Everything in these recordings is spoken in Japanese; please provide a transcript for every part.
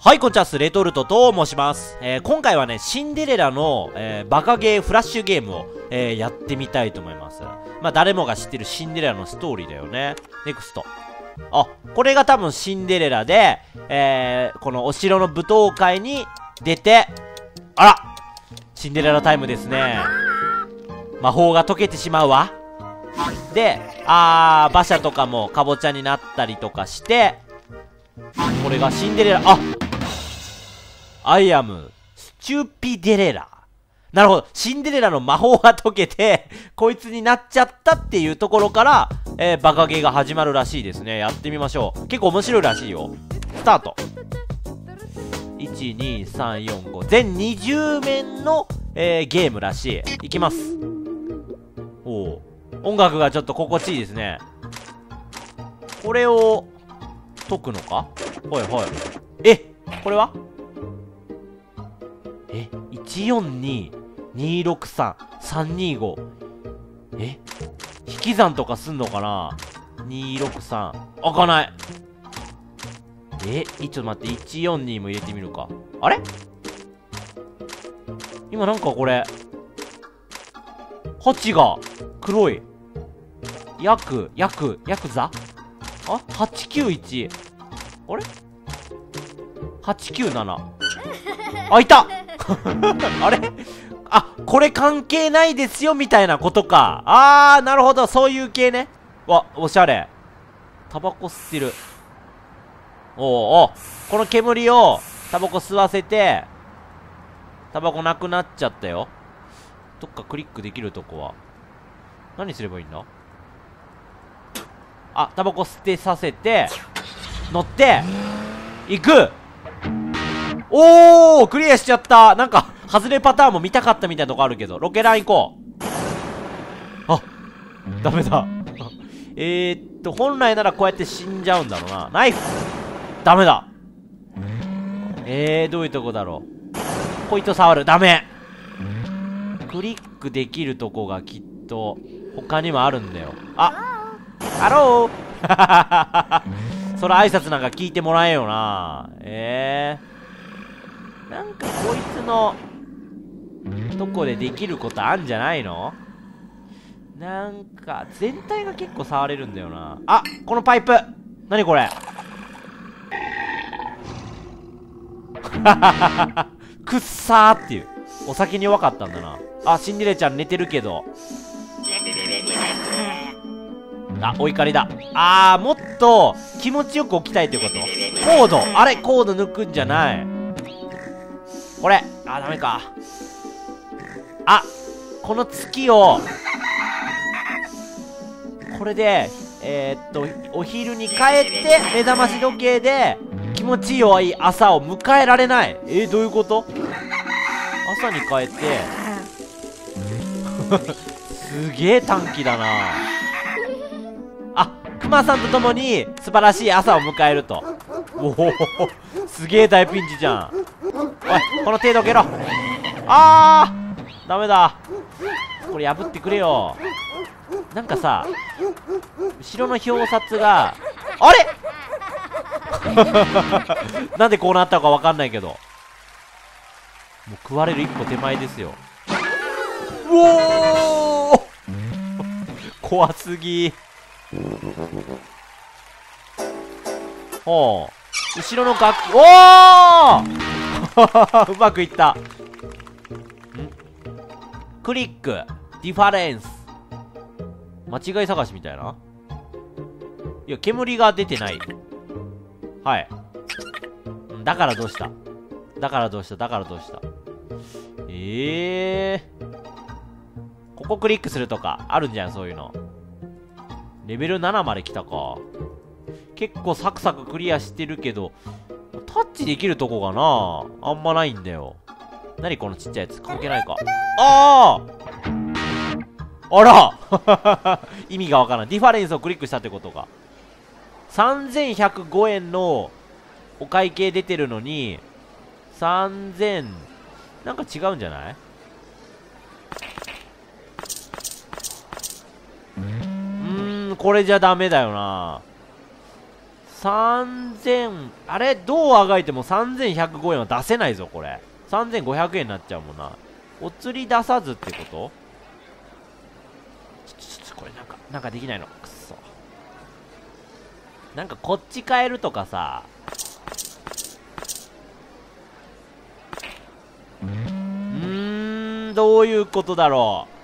はい、こんにちは、スレトルトと申します。えー、今回はね、シンデレラの、えー、バカゲーフラッシュゲームを、えー、やってみたいと思います。まあ、誰もが知ってるシンデレラのストーリーだよね。ネクスト。あ、これが多分シンデレラで、えー、このお城の舞踏会に出て、あらシンデレラタイムですね。魔法が解けてしまうわ。で、あー、馬車とかもカボチャになったりとかして、これがシンデレラ、あ I am、Stupiderella。なるほど。シンデレラの魔法が解けて、こいつになっちゃったっていうところから、えー、バカゲーが始まるらしいですね。やってみましょう。結構面白いらしいよ。スタート。1、2、3、4、5。全20面の、えー、ゲームらしい。いきます。音楽がちょっと心地いいですね。これを、解くのか？はいはい。え？これは？え ?142-263-325。え？引き算とかすんのかな ?263。開かない。え？ちょっと待って、142も入れてみるか。あれ？今なんかこれ、8が黒い。ヤク、ヤク、ヤクザあ ?891。あれ ?897。あ、いた あれ？あ、これ関係ないですよ、みたいなことか。あー、なるほど、そういう系ね。わ、おしゃれ。タバコ吸ってる。おおおこの煙を、タバコ吸わせて、タバコなくなっちゃったよ。どっかクリックできるとこは。何すればいいんだ？あ、タバコ捨てさせて、乗って、行くおークリアしちゃったなんか、外れパターンも見たかったみたいなとこあるけど、ロケラン行こう。あ、ダメだ。えーっと、本来ならこうやって死んじゃうんだろうな。ナイフダメだ。えー、どういうとこだろう。ポイント触る。ダメ。クリックできるとこがきっと、他にもあるんだよ。あハローそれ挨拶なんか聞いてもらえよな。ええー、なんかこいつのとこでできることあんじゃないの？なんか全体が結構触れるんだよな。あこのパイプ。何これ？くっさーっていう。お酒に弱かったんだな。あシンデレちゃん寝てるけど。あ、お怒りだ。あー、もっと気持ちよく置きたいってこと？コード。あれコード抜くんじゃない。これ。あ、ダメか。あ、この月を、これで、えー、っと、お昼に帰って目覚まし時計で気持ちよい朝を迎えられない。えー、どういうこと？朝に変えて、すげえ短期だなクマさんと共に素晴らしい朝を迎えると。おおすげえ大ピンチじゃん。おいこの程度けろ。あーダメだ。これ破ってくれよ。なんかさ後ろの表札があれ？なんでこうなったかわかんないけど。もう食われる一歩手前ですよ。うおー！怖すぎ。ほう後ろの楽器。おお うまくいった。ん？クリック。ディファレンス。間違い探しみたいな？いや煙が出てない。はい。だからどうした？だからどうした？だからどうした？ええー、ここクリックするとかあるんじゃんそういうの。レベル7まで来たか。結構サクサククリアしてるけど、タッチできるとこがなあんまないんだよ。何このちっちゃいやつ？関係ないか。あああら 意味がわからん。ディファレンスをクリックしたってことか。3105円のお会計出てるのに、3000、なんか違うんじゃない？んこれじゃダメだよな。3000あれ？どうあがいても3105円は出せないぞこれ。3500円になっちゃうもんな。お釣り出さずってこと？ちょちょちょこれなんかなんかできないの。くっそ。なんかこっち変えるとかさ。うーんどういうことだろう。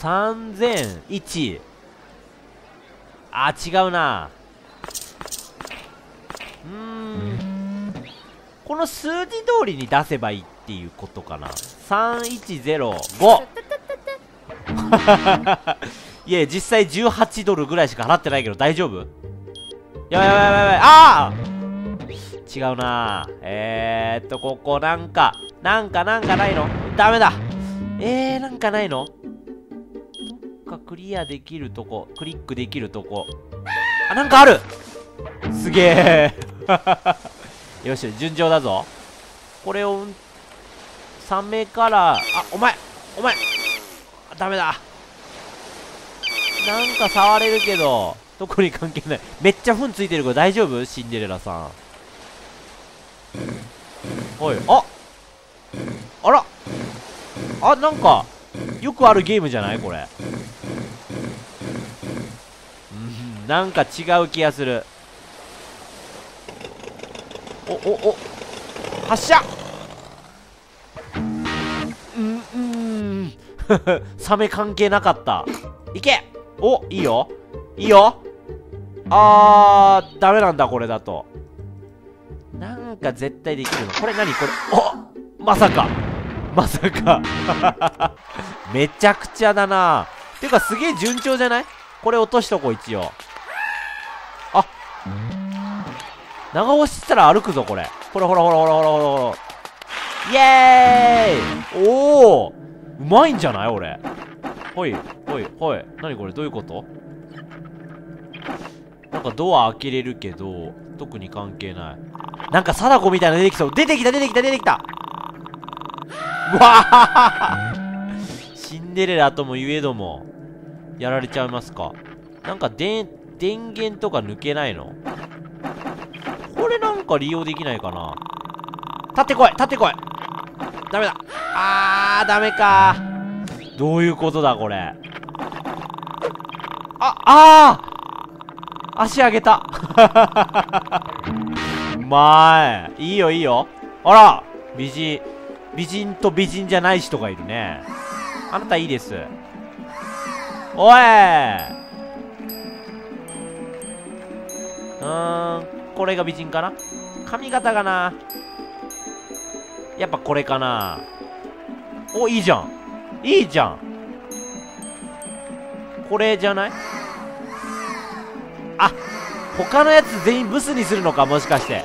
3001あ違うな。うん。この数字通りに出せばいいっていうことかな。3105いや 実際18ドルぐらいしか払ってないけど大丈夫？やばいやばいやばいああ違うな。えーっとここなんかなんかなんかないの？ダメだ。えーなんかないの？かクリアできるとこクリックできるとこ。あなんかある！すげえ。よし順調だぞ。これを3名からあお前お前ダメだ。なんか触れるけど特に関係ない。めっちゃ糞ついてるけど大丈夫？シンデレラさん。おいああら！あなんかよくあるゲームじゃない？これ。うんなんか違う気がする。おおお。発射！うんうん。サメ関係なかった。いけ！おいいよ。いいよ。あーダメなんだこれだと。なんか絶対できるの。これ何？これ。おまさか。まさか。めちゃくちゃだな。てかすげえ順調じゃない？これ落としとこう一応。あ。長押ししたら歩くぞこれ。ほらほらほらほらほらほらほら。イエーイ！おおうまいんじゃない？俺。ほいほいほい。何これ？どういうこと？なんかドア開けれるけど特に関係ない。なんか貞子みたいな出てきそう。出てきた出てきた出てきた。わあ。シンデレラともいえどもやられちゃいますか。なんかで電源とか抜けないの？これなんか利用できないかな。立ってこい立ってこい。ダメだ。あーダメか。どういうことだこれ。ああー。足上げた。うまい。いいよいいよ。あら美人美人と美人じゃない人がいるね。あなたいいです。おい。うーんこれが美人かな？髪型がな。やっぱこれかな。おいいじゃん。いいじゃん。これじゃない？あ他のやつ全員ブスにするのかもしかして。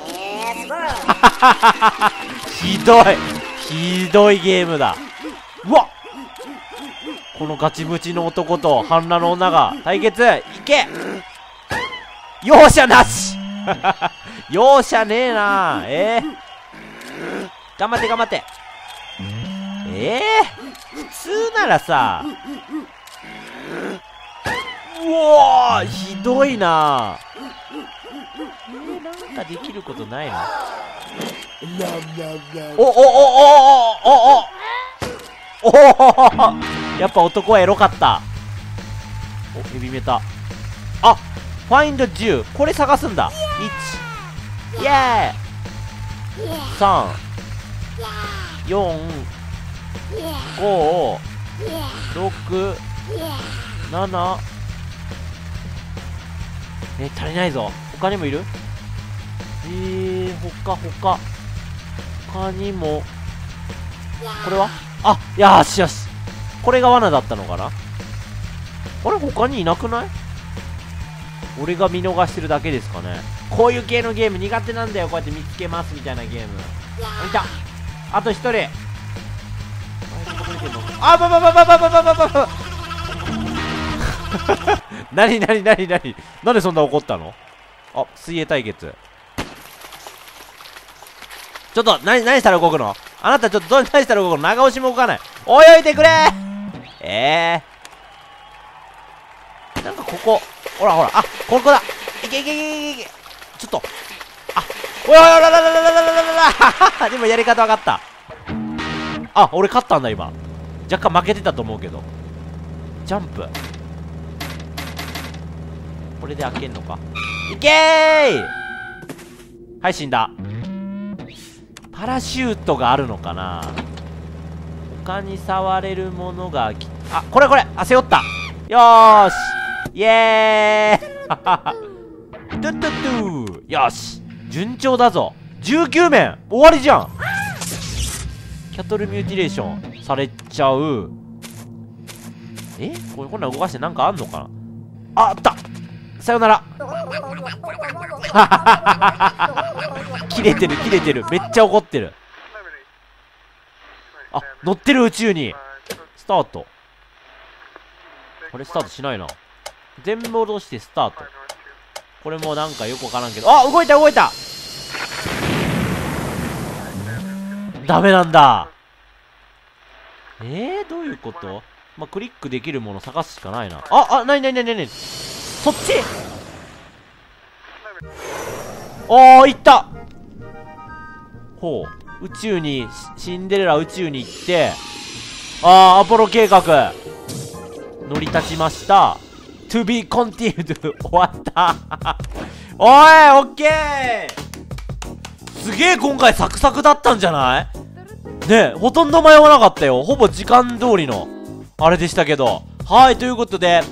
ひどいひどいゲームだ。うわこのガチムチの男と半裸の女が対決。いけ！容赦なし！容赦ねえな。え？ー、頑張って頑張って。え？えー、普通ならさうわひどいな。えー、なんかできることないの？おおおおおおおおおやっぱ男はエロかったおヘビメタあファインド10これ探すんだ1イエーイ3 4 5 6 7え足りないぞ他にもいるえー、他他他にも。これは？あよしよし。これが罠だったのかな？あれ？他にいなくない？俺が見逃してるだけですかね。こういう系のゲーム苦手なんだよ。こうやって見つけますみたいなゲーム。いた。あと一人。あばばばばばばばばばば。なになになになになんでそんな怒ったの？あ水泳対決ちょっと何何したら動くの？あなたちょっとど何したら動くの？長押しも動かない。泳いでくれ！ええー、なんかここ。ほらほら。あここだ。いけいけいけいけいけ。ちょっと。あおいおいおいおいおいおいおいおいおいでも やり方分かった。あ俺勝ったんだ今。若干負けてたと思うけど。ジャンプ。これで開けんのか？いけーはい！死んだ。パラシュートがあるのかな？他に触れるものがきあこれこれあ背負った。よーし。イエーイ。トゥトゥトゥよし。順調だぞ。19面。終わりじゃん。キャトルミューティレーションされちゃう。え？これこんなん動かしてなんかあんのかな？ああったさよなら。切れてる切れてる。めっちゃ怒ってる。あ乗ってる宇宙に。スタート。これスタートしないな。全部戻してスタート。これもなんかよくわからんけど。あ動いた動いた。ダメなんだ。えー、どういうこと？まあ、クリックできるもの探すしかないな。ああなになになになにそっち？おー行った。ほう。宇宙にシンデレラ宇宙に行って。あーアポロ計画。乗り立ちました。To be continued 終わった。おいオッケー。すげえ今回サクサクだったんじゃない？ねほとんど迷わなかったよ。ほぼ時間通りのあれでしたけど。はいということで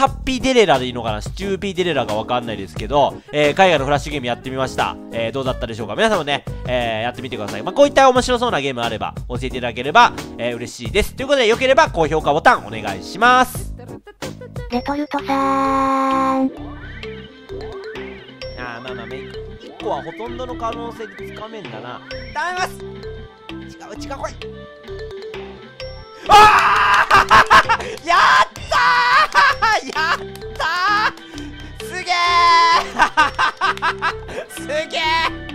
タッピデレラでいいのかな？スチューピーデレラがわかんないですけど、えー、海外のフラッシュゲームやってみました。えー、どうだったでしょうか？皆さんもね、えー、やってみてください。まあ、こういった面白そうなゲームあれば、教えていただければ、えー、嬉しいです。ということで、よければ高評価ボタンお願いします。レトルトさーん。あー、まあまあ、1個はほとんどの可能性でつかめんだな。頼みます違う、違う、来いああ やっやったー。すげー。すげー。